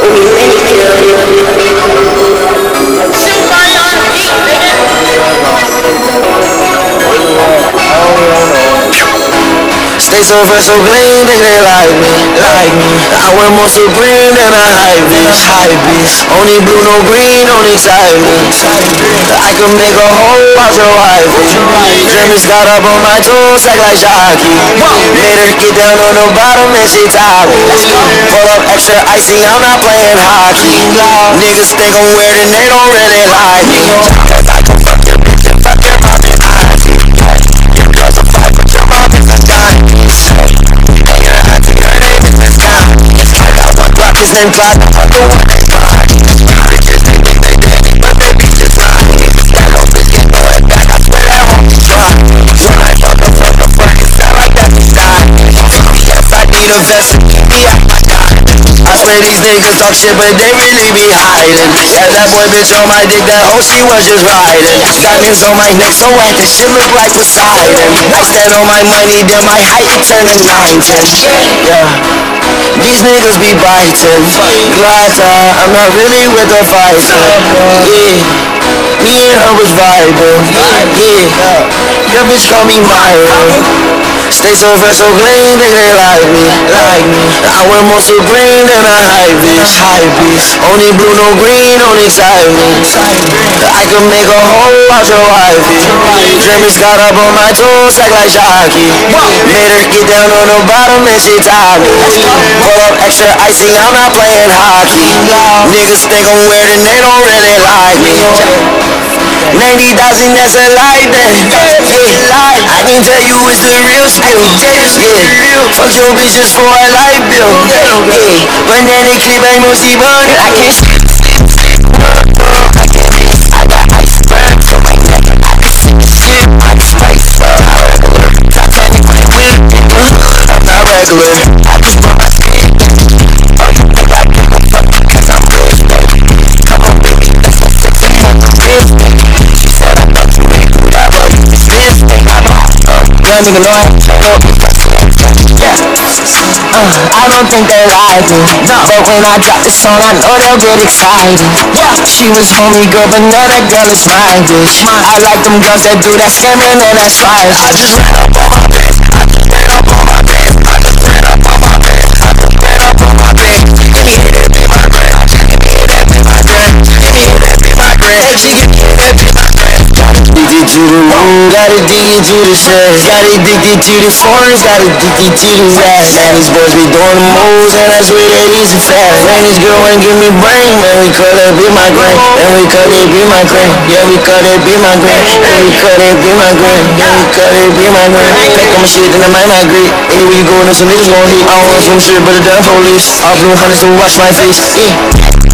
Stay so fresh, so clean, they like me, like me. I wear more supreme than a hype bitch, hype bitch. Only blue, no green, only me. I can make a whole out your wife. Dreamers got up on my toes, act like Shocky. Made get down on the bottom and she top. Pull up extra icy, I'm not playing hockey. Niggas think I'm weird and they don't really like me. I can fuck your bitch Yes, I swear these niggas talk shit, but they really be hiding. Yeah, that boy bitch on my dick, that hoe she was just riding. Diamonds on my neck, so wet, this shit look like Poseidon. I stand on my money, then my height turning 9 Yeah. These niggas be biting. Glata, I'm not really with the fighting. Yeah. Me and her was vibing. Yeah. Your bitch call me Myron. Stay so fresh, so clean, they like me, like me. I wear more supreme than a hype bitch, hype bitch. Only blue, no green, only me. I can make a whole out your wifey. Dreamers got up on my toes, act like Shocky. Made her get down on the bottom and she tied me. Pull up extra icy, I'm not playing hockey. Niggas think I'm weird and they don't really like me. 90,000, that's a lie then. Hey, I can tell you it's the real skill. Yeah, fuck your bitches for a life bill. Yeah, but then they keep a can't sleep. I can't sleep. I got iceberg on my neck. I can see shit. I can spice a regular. Titanic my whip in the hood. I'm not regular. I just brought my skin. Oh, you think I give a fuck? Cause I'm rich, baby. Come on, baby. Let's go fix Yeah, nigga, know I Yeah. Uh, I don't think they like me. But when I drop this song, I know they'll get excited. Yeah. She was homie girl, but now that girl is mine, bitch. I like them girls that do that scamming and that slide. I just ran up on my bitch. I just ran up on my bitch. I just ran up on my bitch. I just ran up on my bitch. Give me that be my grand. Give me that be my grand. Give me that be my grand. She give me that be to the moon, got addicted to the sex, got addicted to the foreigns, got addicted to the rap. Man, these boys be doing the moves, and I swear that easy fast. Man, this girl ain't give me brain, man, we call that be my grand, and we call that be my grand, yeah, we call that be my grand, and we call that be my grand, yeah, we call that be my grand. Pack on my shit, then I might migrate. Anywhere you go, then some niggas gon' hit. I don't want some shit, but the damn police. All blue hunters, so watch my face. Yeah.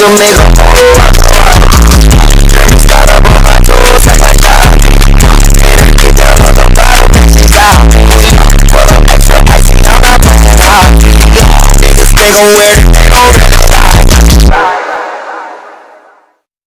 I can make a Think I'm weird